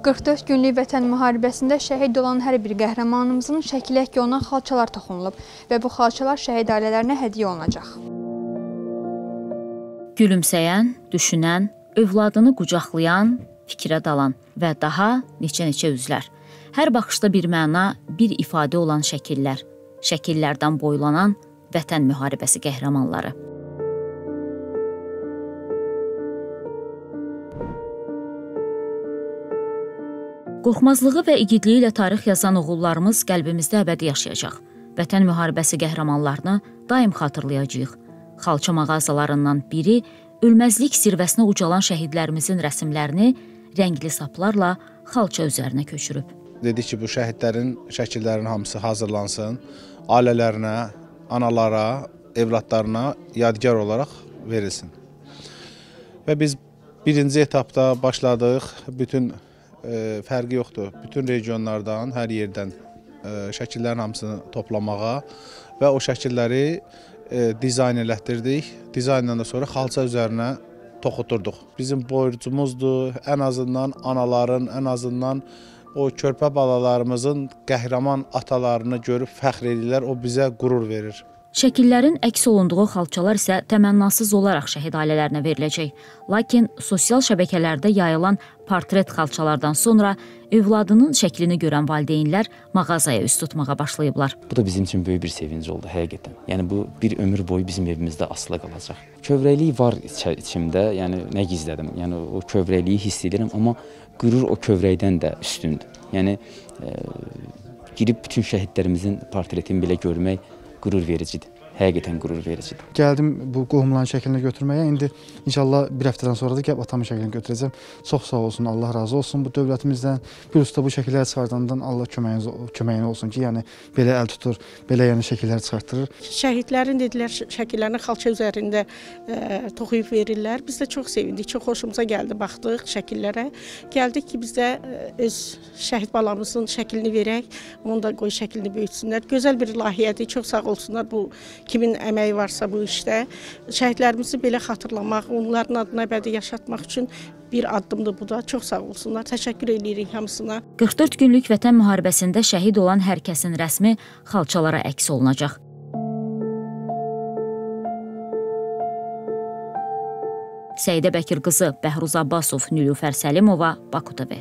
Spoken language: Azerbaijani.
44 günlük vətən müharibəsində şəhid olan hər bir qəhrəmanımızın şəkli əhk olunan xalçalar toxunulub və bu xalçalar şəhid ailələrinə hədiyyə olunacaq. Gülümsəyən, düşünən, övladını qucaqlayan, fikrə dalan və daha neçə-neçə üzlər. Hər baxışda bir məna, bir ifadə olan şəkillər, şəkillərdən boylanan vətən müharibəsi qəhrəmanları. Qorxmazlığı və igidliyi ilə tarix yazan oğullarımız qəlbimizdə əbədi yaşayacaq. Vətən müharibəsi qəhrəmanlarını daim xatırlayacağıq. Xalça mağazalarından biri ölməzlik zirvəsinə ucalan şəhidlərimizin rəsmlərini rəngli saplarla xalça üzərinə köçürüb. Dedik ki, bu şəhidlərin şəkillərinin hamısı hazırlansın, ailələrinə, analara, evladlarına yadigar olaraq verilsin. Və biz birinci etapda başladıq bütün fərqi yoxdur. Bütün regionlardan, hər yerdən e, şəkillərin hamısını toplamağa və o şəkilləri e, dizayn elətdirdik. Dizayndan da sonra xalça üzərinə toxuturduq. Bizim borcumuzdur, ən azından anaların, ən azından o körpə balalarımızın qəhrəman atalarını görüb fəxr edirlər, o bizə qürur verir. Şəkillərin əks olunduğu xalçalar isə təmənnasız olaraq şəhid ailələrinə veriləcək. Lakin sosial şəbəkələrdə yayılan portret xalçalardan sonra övladının şəklini görən valideynlər mağazaya üst tutmağa başlayıblar. Bu da bizim üçün böyük bir sevinc oldu həqiqətən. Yəni bu bir ömür boyu bizim evimizdə asılı qalacaq. Kövrəklik var içimdə, yəni nə gizlədim. Yəni o kövrəkliyi hiss edirəm, amma qürur o kövrəkdən də üstündür. Yəni e, girib bütün şəhidlərimizin portretini belə görmək qürur vericidir. Həqiqətən qürur vericidir. Gəldim bu qohumların şəklini götürməyə. İndi inşallah bir həftədən sonra da gəlib atamın şəklini götürəcəm. Çox sağ olsun, Allah razı olsun bu dövlətimizdən. Bir usta bu şəkilləri çıxardandan Allah köməyiniz köməyin olsun ki, yəni belə əl tutur, belə yəni şəkillər çıxartdırır. Şəhidlərin dedilər şəkillərini xalça üzərində ə, toxuyub verirlər. Biz də çox sevindik, çox xoşumuza gəldi. Baxdıq şəkillərə. Gəldik ki, biz də öz şəhid balamızın şəklini verək, onu da qoy şəklini böyütsünlər. Gözəl bir layihədir. Çox sağ olsunlar bu kimin əməyi varsa bu işdə şəhidlərimizi belə xatırlamaq, onların adına əbədi yaşatmaq üçün bir addımdır bu da. Çox sağ olsunlar. Təşəkkür edirik hamısına. 44 günlük vətən müharibəsində şəhid olan hər kəsin rəsmi xalçalara əks olunacaq. Səidə Bəkir qızı Bəhruz Abbasov, Nilüfər Səlimova, Baku TV.